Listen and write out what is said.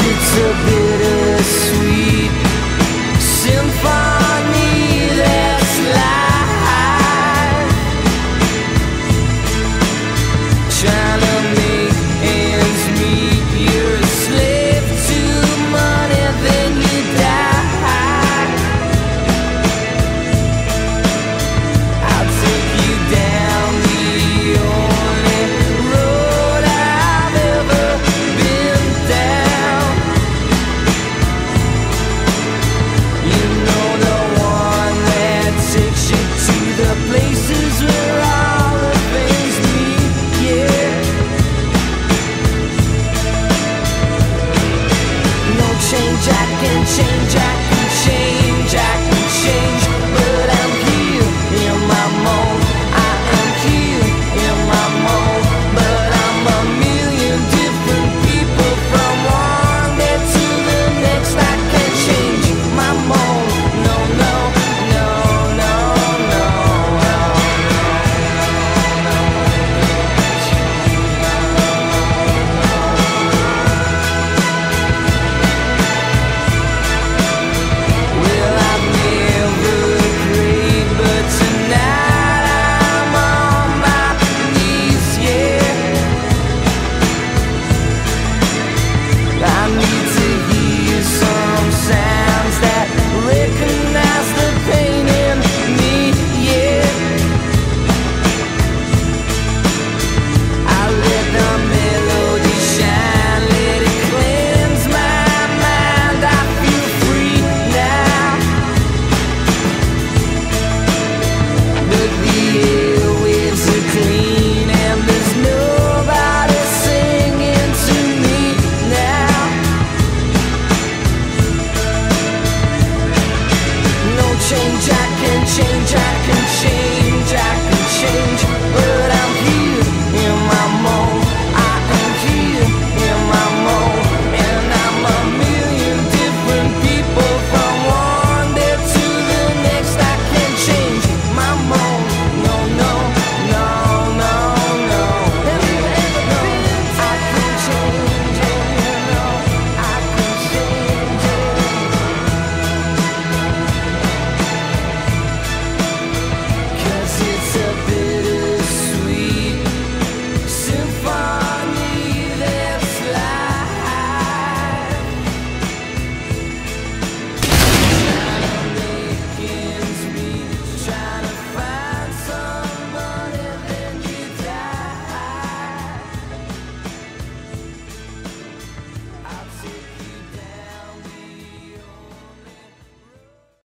it's a bittersweet can change